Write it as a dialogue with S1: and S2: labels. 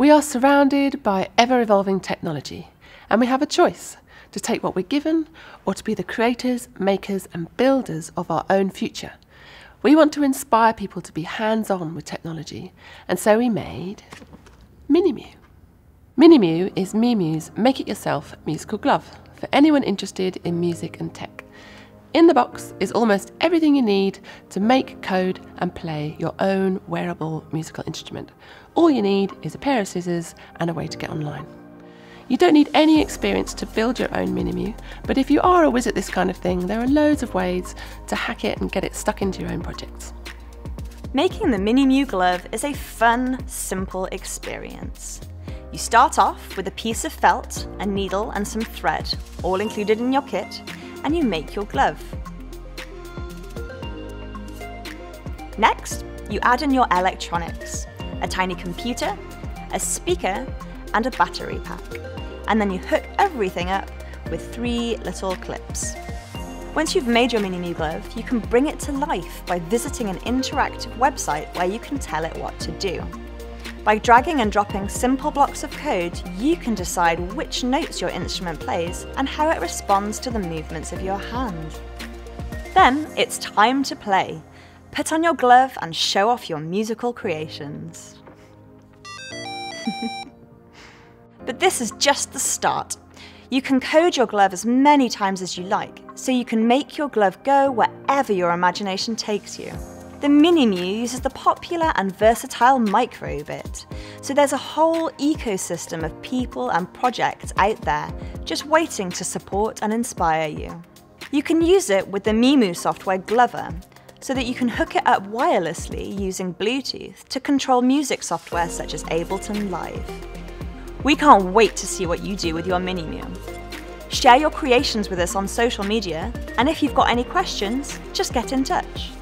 S1: We are surrounded by ever evolving technology, and we have a choice to take what we're given or to be the creators, makers, and builders of our own future. We want to inspire people to be hands on with technology, and so we made MINI.MU. MINI.MU is MI.MU's make it yourself musical glove for anyone interested in music and tech. In the box is almost everything you need to make, code, and play your own wearable musical instrument. All you need is a pair of scissors and a way to get online. You don't need any experience to build your own MINI.MU, but if you are a whiz at this kind of thing, there are loads of ways to hack it and get it stuck into your own projects.
S2: Making the MINI.MU glove is a fun, simple experience. You start off with a piece of felt, a needle and some thread, all included in your kit, and you make your glove. Next, you add in your electronics, a tiny computer, a speaker, and a battery pack and then you hook everything up with three little clips. Once you've made your MINI.MU glove, you can bring it to life by visiting an interactive website where you can tell it what to do. By dragging and dropping simple blocks of code, you can decide which notes your instrument plays and how it responds to the movements of your hand. Then it's time to play. Put on your glove and show off your musical creations. But this is just the start. You can code your glove as many times as you like, so you can make your glove go wherever your imagination takes you. The MINI.MU uses the popular and versatile micro:bit, so there's a whole ecosystem of people and projects out there just waiting to support and inspire you. You can use it with the MI.MU software Glover, so that you can hook it up wirelessly using Bluetooth to control music software such as Ableton Live. We can't wait to see what you do with your MINI.MU. Share your creations with us on social media, and if you've got any questions, just get in touch.